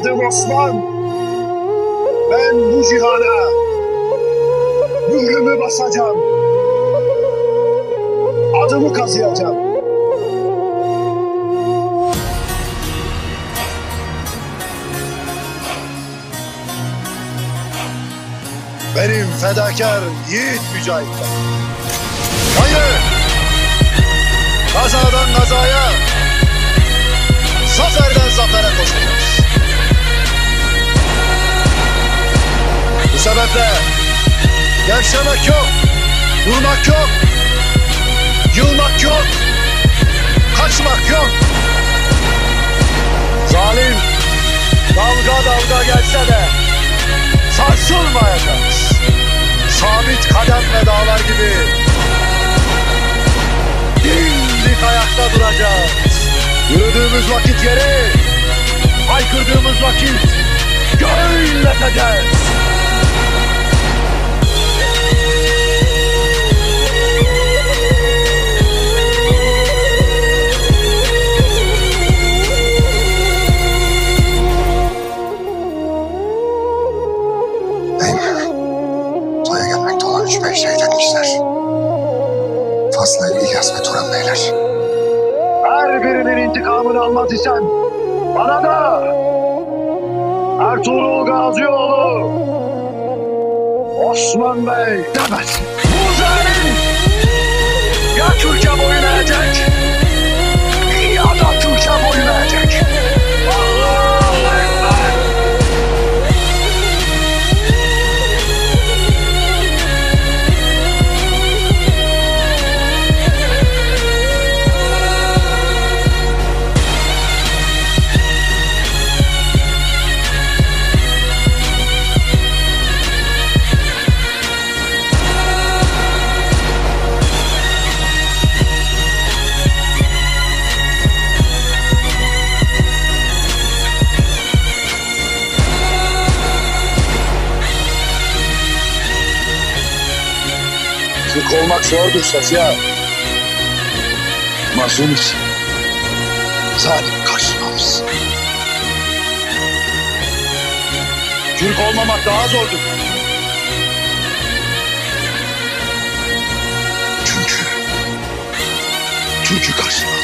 Adım Osman. Ben bu cihana mührümü basacağım. Adımı kazıyacağım. Benim fedakar yiğit mücahitler. Hayır! Kazadan kazaya, sebeple gevşemek yok, durmak yok, yılmak yok, kaçmak yok. Zalim dalga dalga gelse de sarsılmayacağız. Sabit kademle dağlar gibi dimdik ayakta duracağız. Yürüdüğümüz vakit yeri, haykırdığımız vakit göğü etmişler. Faslı, İlyas ve Turan beyler. Her birinin intikamını almak isen bana da Ertuğrul Gazioğlu Osman Bey demez. Bu zalim ya Türkiye boyun Türk olmak zordur Safiye. Mazlum için. Zalim karşılamamız. Türk olmamak daha zordur. Çünkü Türk'ü karşılamamız.